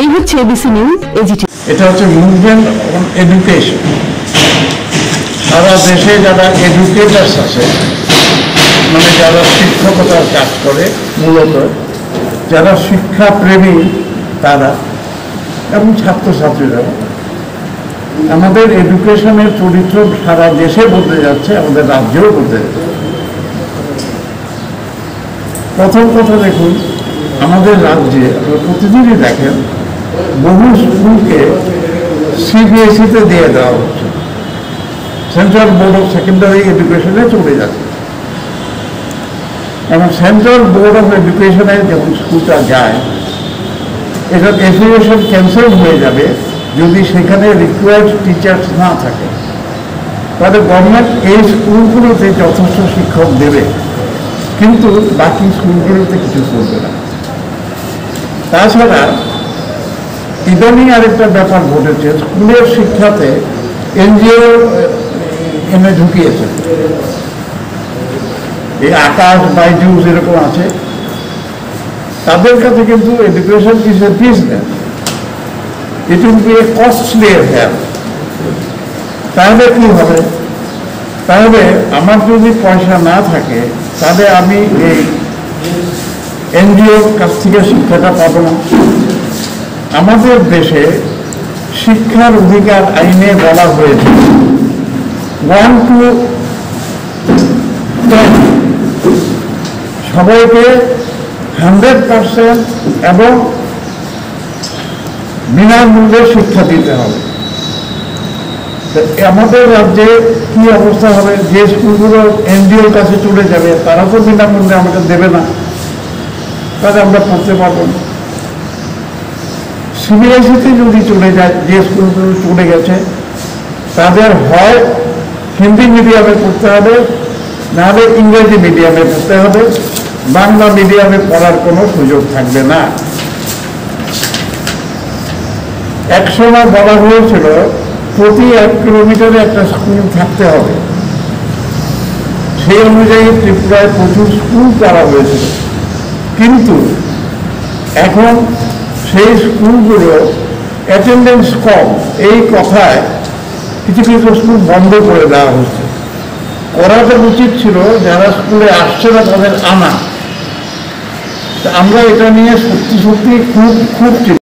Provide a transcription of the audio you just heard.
এই হচ্ছে ABC news AGT এটা হচ্ছে মুভমেন্ট অন এডুকেশন সারা দেশে যারা এডুকেটার্স আছে মানে যারা শিক্ষকতার কাজ করে মূলত, যারা শিক্ষাপ্রেমী তারা এবং ছাত্রছাত্রীরা, আমাদের এডুকেশনের চরিত্র সারা দেশে বদলে যাচ্ছে, আমাদের রাজ্যেও বদলে যাচ্ছে। প্রথম কথা দেখুন, আমাদের রাজ্যে প্রতিদিনই দেখেন, বহু স্কুলকে সিবিএসইতে দিয়ে দেওয়া হচ্ছে। সেন্ট্রাল বোর্ড অফ সেকেন্ডারি এডুকেশনে চলে যাচ্ছে। এবং সেন্ট্রাল বোর্ড অফ এডুকেশনে যখন স্কুলটা যায় এটার অ্যাফিলিয়েশন ক্যান্সেল হয়ে যাবে যদি সেখানে রিকোয়ার্ড টিচার্স না থাকে। তাহলে গভর্নমেন্ট এই স্কুলগুলোতে যথেষ্ট শিক্ষক দেবে। কিন্তু বাকি স্কুলগুলোতে কিছু করবে না। তাছাড়া ইদানিং আরেকটা ব্যাপার ঘটেছে, স্কুলের শিক্ষাতে এনজিও এনে ঢুকিয়েছে। এই আকাশ, বাইজুস এরকম আছে। তাদের কাছে কিন্তু education is a business it will be a costly affair তাহলে কি হবে? তাহলে আমার যদি পয়সা না থাকে তাহলে আমি এই এনজিওর কাছ থেকে শিক্ষাটা পাবো না। আমাদের দেশে শিক্ষার অধিকার আইনে বলা হয়েছে। ওয়ান টু সবাইকে হান্ড্রেড পার্সেন্ট এবং বিনামূল্যে শিক্ষা দিতে হবে। আমাদের রাজ্যে কি অবস্থা হবে? যে স্কুলগুলো এনজিওর কাছে চলে যাবে তারা তো বিনামূল্যে আমাকে দেবে না। তাহলে আমরা পড়তে পারব না। সিবিএসইতে যদি চলে যায়, যে স্কুলগুলো চলে গেছে, তাদের হয় হিন্দি মিডিয়ামে পড়তে হবে, নাহলে ইংরেজি মিডিয়ামে পড়তে হবে, বাংলা মিডিয়ামে পড়ার কোনো সুযোগ থাকবে না। একসময় বলা হয়েছিল প্রতি এক কিলোমিটারে একটা স্কুল থাকতে হবে। সেই অনুযায়ী ত্রিপুরায় প্রচুর স্কুল করা হয়েছিল কিন্তু এখন সেই স্কুলগুলো অ্যাটেন্ডেন্স কম। এই কথায় কিছু কিছু স্কুল বন্ধ করে দেওয়া হচ্ছে করাটা উচিত ছিল যারা স্কুলে আসছে না তাদের আনা। আমরা এটা নিয়ে সত্যি সত্যি খুব খুব